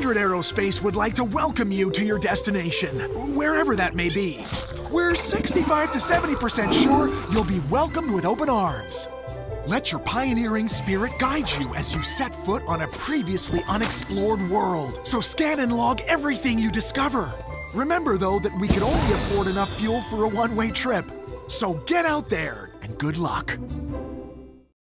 Spirit Aerospace would like to welcome you to your destination, wherever that may be. We're 65 to 70% sure you'll be welcomed with open arms. Let your pioneering spirit guide you as you set foot on a previously unexplored world. So scan and log everything you discover. Remember, though, that we could only afford enough fuel for a one way trip. So get out there and good luck.